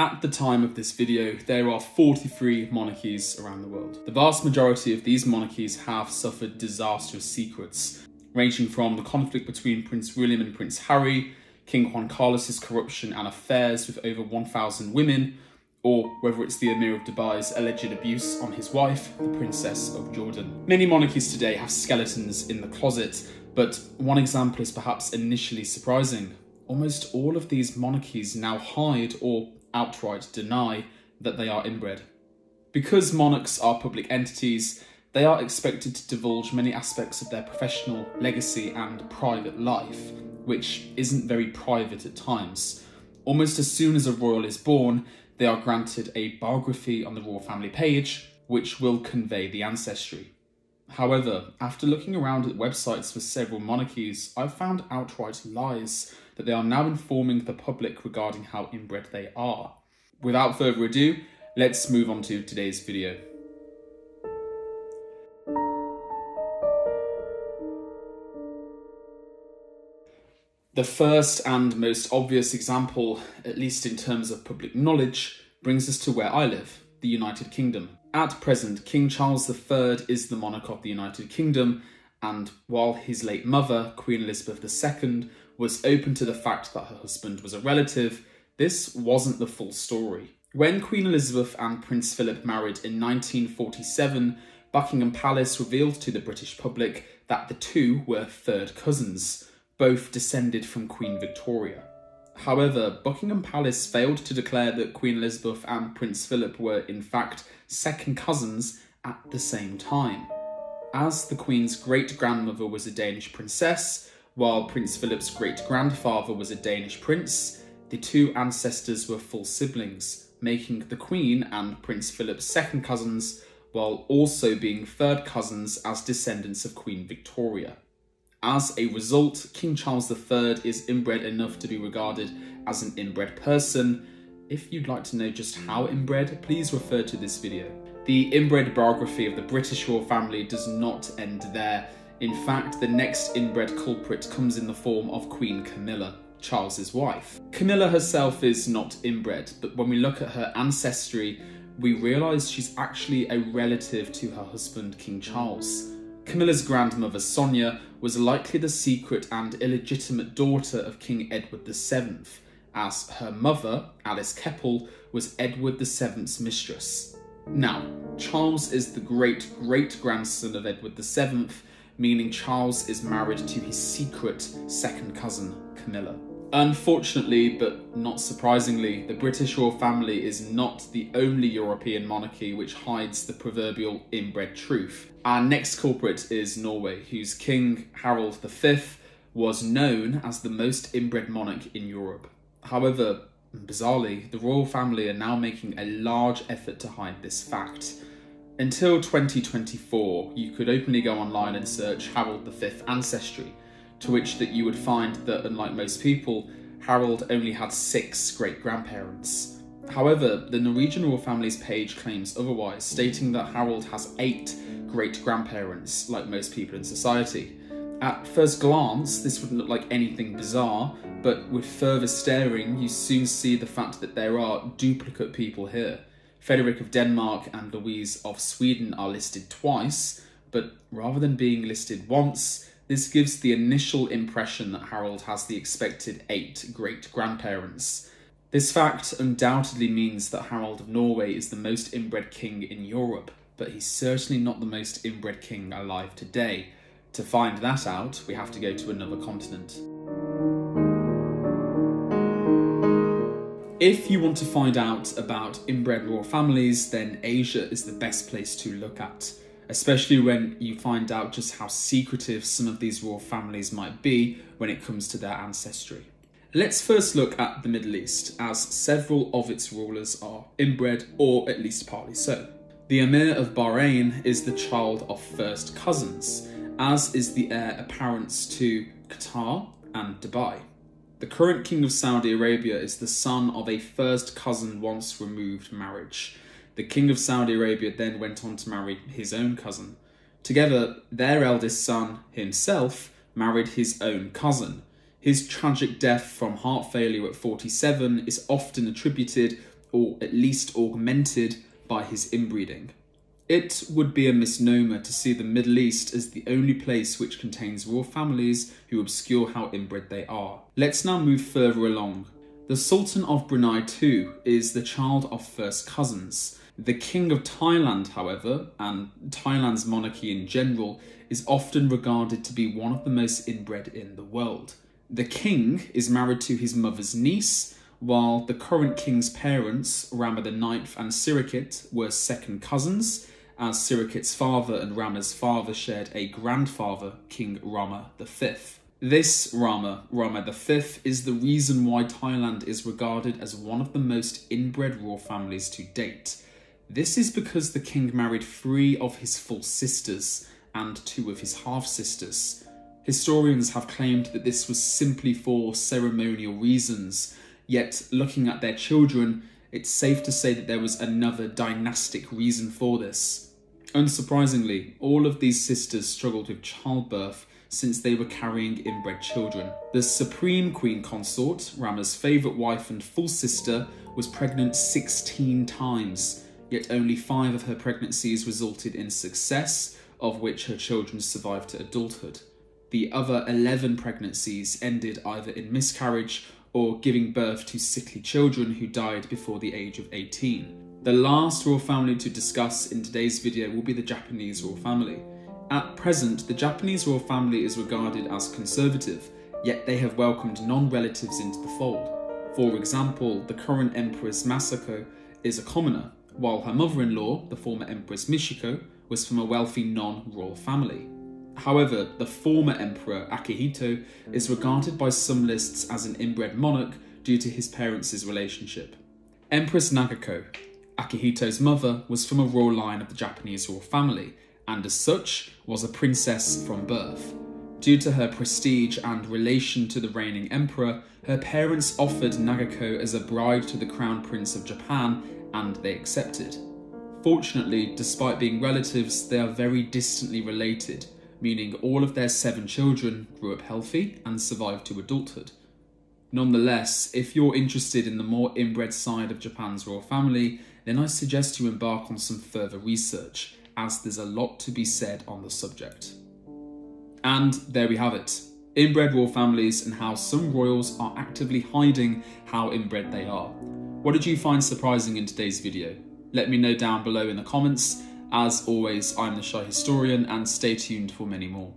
At the time of this video, there are 43 monarchies around the world. The vast majority of these monarchies have suffered disastrous secrets, ranging from the conflict between Prince William and Prince Harry, King Juan Carlos's corruption and affairs with over 1,000 women, or whether it's the Emir of Dubai's alleged abuse on his wife, the Princess of Jordan. Many monarchies today have skeletons in the closet, but one example is perhaps initially surprising. Almost all of these monarchies now hide or outright deny that they are inbred. Because monarchs are public entities, they are expected to divulge many aspects of their professional legacy and private life, which isn't very private at times. Almost as soon as a royal is born, they are granted a biography on the royal family page, which will convey the ancestry. However, after looking around at websites for several monarchies, I've found outright lies that they are now informing the public regarding how inbred they are. Without further ado, let's move on to today's video. The first and most obvious example, at least in terms of public knowledge, brings us to where I live, the United Kingdom. At present, King Charles III is the monarch of the United Kingdom, and while his late mother, Queen Elizabeth II, was open to the fact that her husband was a relative, this wasn't the full story. When Queen Elizabeth and Prince Philip married in 1947, Buckingham Palace revealed to the British public that the two were third cousins, both descended from Queen Victoria. However, Buckingham Palace failed to declare that Queen Elizabeth and Prince Philip were, in fact, second cousins at the same time. As the Queen's great grandmother was a Danish princess, while Prince Philip's great grandfather was a Danish prince, the two ancestors were full siblings, making the Queen and Prince Philip second cousins, while also being third cousins as descendants of Queen Victoria. As a result, King Charles III is inbred enough to be regarded as an inbred person. If you'd like to know just how inbred, please refer to this video. The inbred biography of the British royal family does not end there. In fact, the next inbred culprit comes in the form of Queen Camilla, Charles's wife. Camilla herself is not inbred, but when we look at her ancestry, we realise she's actually a relative to her husband, King Charles. Camilla's grandmother, Sonia, was likely the secret and illegitimate daughter of King Edward VII, as her mother, Alice Keppel, was Edward VII's mistress. Now, Charles is the great great grandson of Edward VII, meaning Charles is married to his secret second cousin, Camilla. Unfortunately, but not surprisingly, the British royal family is not the only European monarchy which hides the proverbial inbred truth. Our next culprit is Norway, whose King Harald V was known as the most inbred monarch in Europe. However, bizarrely, the royal family are now making a large effort to hide this fact. Until 2024, you could openly go online and search Harald V ancestry, to which that you would find that unlike most people, Harald only had six great grandparents. However, the Norwegian royal family's page claims otherwise, stating that Harald has eight great grandparents, like most people in society. At first glance, this wouldn't look like anything bizarre, but with further staring, you soon see the fact that there are duplicate people here. Frederick of Denmark and Louise of Sweden are listed twice, but rather than being listed once, this gives the initial impression that Harald has the expected eight great grandparents. This fact undoubtedly means that Harald of Norway is the most inbred king in Europe, but he's certainly not the most inbred king alive today. To find that out, we have to go to another continent. If you want to find out about inbred royal families, then Asia is the best place to look at especially when you find out just how secretive some of these royal families might be when it comes to their ancestry. Let's first look at the Middle East, as several of its rulers are inbred, or at least partly so. The Emir of Bahrain is the child of first cousins, as is the heir apparent to Qatar and Dubai. The current king of Saudi Arabia is the son of a first cousin once removed marriage, the King of Saudi Arabia then went on to marry his own cousin. Together, their eldest son, himself, married his own cousin. His tragic death from heart failure at 47 is often attributed or at least augmented by his inbreeding. It would be a misnomer to see the Middle East as the only place which contains royal families who obscure how inbred they are. Let's now move further along. The Sultan of Brunei, too, is the child of first cousins. The King of Thailand, however, and Thailand's monarchy in general, is often regarded to be one of the most inbred in the world. The king is married to his mother's niece, while the current king's parents, Rama IX and Sirikit, were second cousins, as Sirikit's father and Rama's father shared a grandfather, King Rama V. This Rama, Rama V, is the reason why Thailand is regarded as one of the most inbred royal families to date. This is because the king married three of his full sisters and two of his half sisters. Historians have claimed that this was simply for ceremonial reasons, yet, looking at their children, it's safe to say that there was another dynastic reason for this. Unsurprisingly, all of these sisters struggled with childbirth since they were carrying inbred children. The Supreme Queen Consort, Rama's favourite wife and full sister, was pregnant 16 times, yet only five of her pregnancies resulted in success, of which her children survived to adulthood. The other 11 pregnancies ended either in miscarriage or giving birth to sickly children who died before the age of 18. The last royal family to discuss in today's video will be the Japanese royal family. At present, the Japanese royal family is regarded as conservative, yet they have welcomed non-relatives into the fold. For example, the current Empress Masako is a commoner, while her mother-in-law, the former Empress Michiko, was from a wealthy non-royal family. However, the former emperor Akihito is regarded by some lists as an inbred monarch due to his parents' relationship. Empress Nagako Akihito's mother was from a royal line of the Japanese royal family, and as such was a princess from birth. Due to her prestige and relation to the reigning emperor, her parents offered Nagako as a bride to the crown prince of Japan, and they accepted. Fortunately, despite being relatives, they are very distantly related, meaning all of their seven children grew up healthy and survived to adulthood. Nonetheless, if you're interested in the more inbred side of Japan's royal family, then I suggest you embark on some further research, as there's a lot to be said on the subject. And there we have it inbred royal families and how some royals are actively hiding how inbred they are. What did you find surprising in today's video? Let me know down below in the comments. As always, I'm the Shy Historian and stay tuned for many more.